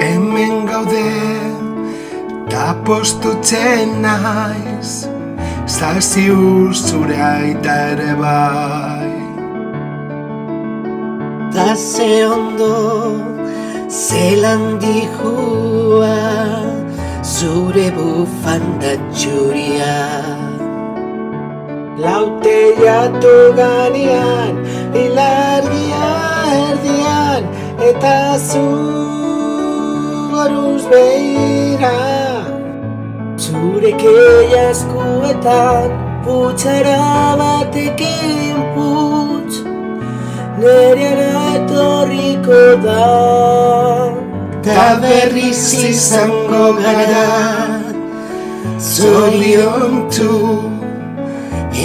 hemen gaude Ta postutzen naiz. Zaziur zure aita ere bai. Da ze ondo zelan dihua Zure bufanda txuria. Laute jatu ganean, ilargia erdian Eta zu goruz behira Zure keia eskuetan putzara batekin putz Nereara etorriko da. Ta berriz izango gara Zoriontu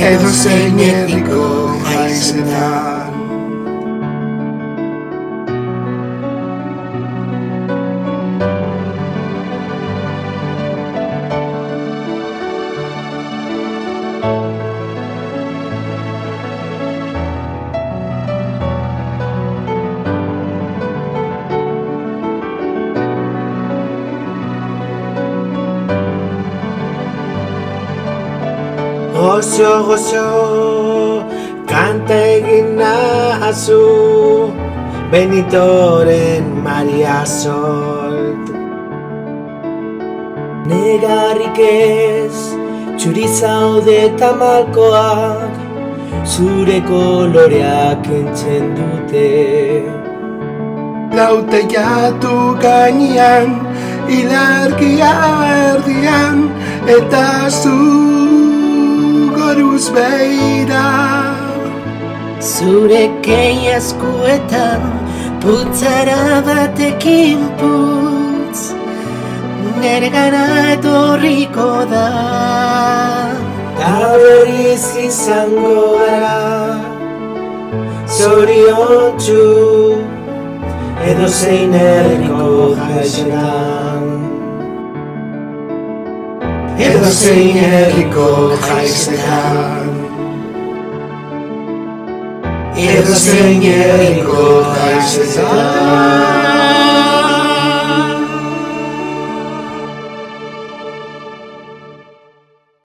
Edo zein herriko haizetan Gozo, gozo, kanta egin nahazu Benitoren Maria Solt. Negarrik ez, txuri zaude tamalkoak Zure koloreak entzen dute. Laute jatu gainean Ilargia erdian Eta zu goruz beira. Zure kei eskuetan putzara batekin putz Nere gara etorriko da. Ta berriz izango gara Zoriontsu Edo zein herriko jaixetan Edo zein herriko jaizetan Edo zein herriko jaizetan